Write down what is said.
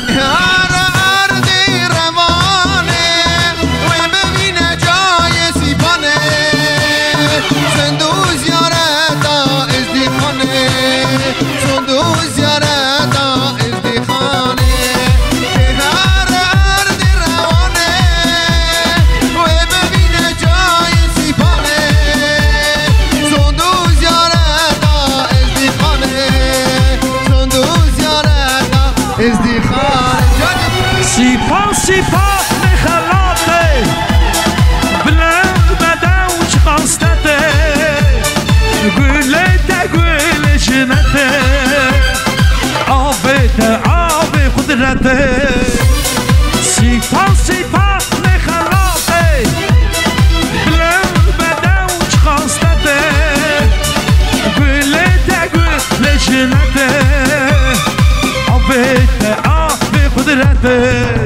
که هر اردی روانه و ببینه جای سیپانه زندو زیارتا ازدیخانه زندو زیارتا ازدیخانه که هر اردی روانه و ببینه جای سیپانه زندو زیارتا ازدیخانه زندو زیارتا ازدیخانه سیپا سیپا نخلاته بلند بدوش خواستته گله ده گل جنته آب ده آب قدرته سیپا سیپا نخلاته بلند بدوش خواستته گله ده گل جنته آب ده آب قدرته